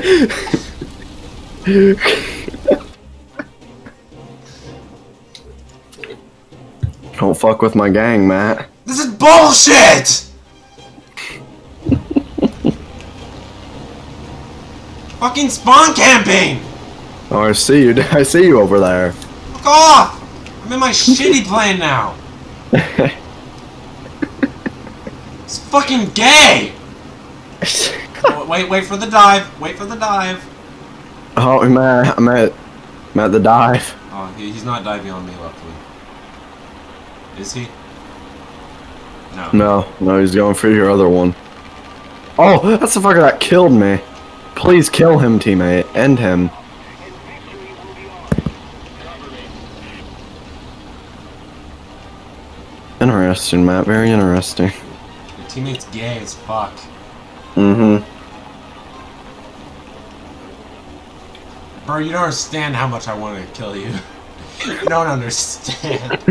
Don't fuck with my gang, Matt. This is bullshit! Fucking spawn camping! Oh, I see you. I see you over there. Fuck off! I'm in my shitty plane now. It's fucking gay! Wait, wait for the dive. Wait for the dive. oh, Matt, I'm at, I'm at the dive. Oh, he, he's not diving on me, luckily. Is he? No. No, no, he's going for your other one. Oh, that's the fucker that killed me. Please kill him, teammate. End him. Interesting, Matt. Very interesting. Your teammate's gay as fuck. Mm-hmm. Bro, you don't understand how much I wanted to kill you. you don't understand.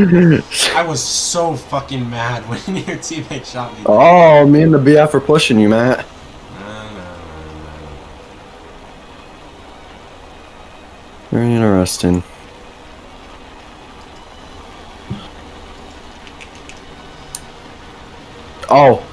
I was so fucking mad when your teammate shot me. Oh, me and the BF are pushing you, Matt. Very interesting. Oh,